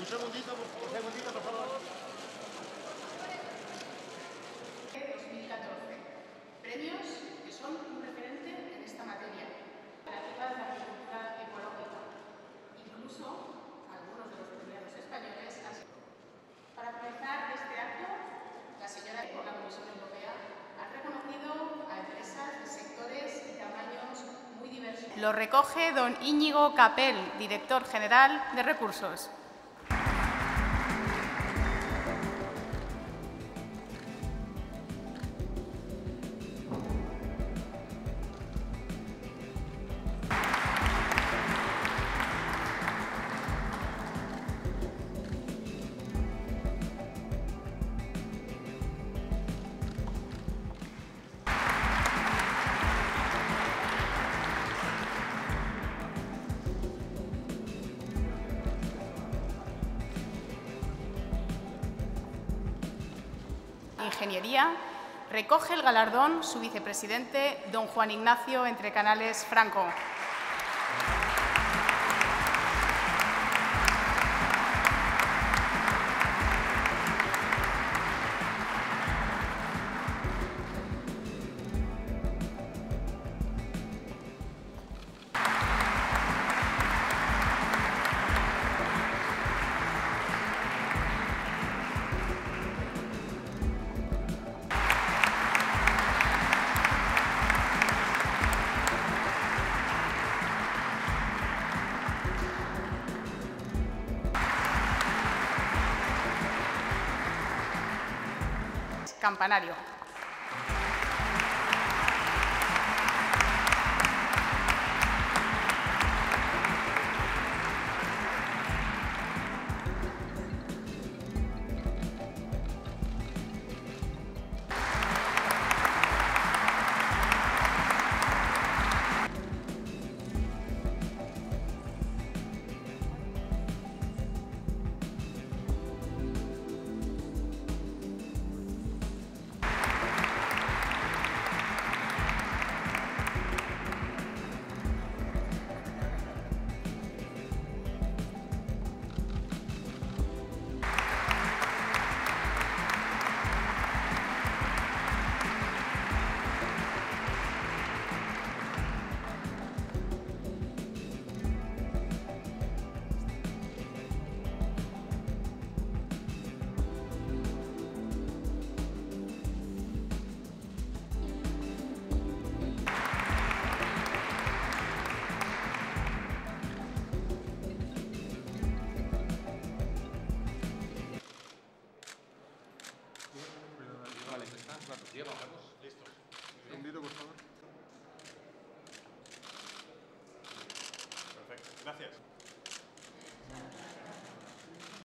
Un segundito, un segundito, por favor. 2014. Premios que son un referente en esta materia, relativas a la agricultura ecológica. Incluso algunos de los premiados españoles han sido. Para comenzar este acto, la señora por la Comisión Europea ha reconocido a empresas de sectores y tamaños muy diversos. Lo recoge don Íñigo Capel, director general de Recursos. Ingeniería, recoge el galardón su vicepresidente, don Juan Ignacio Entre Canales Franco. Campanario. Gracias.